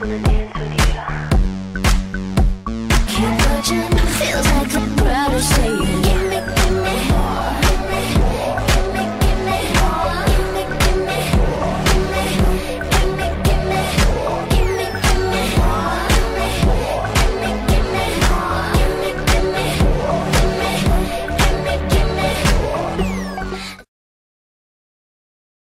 Can't touch your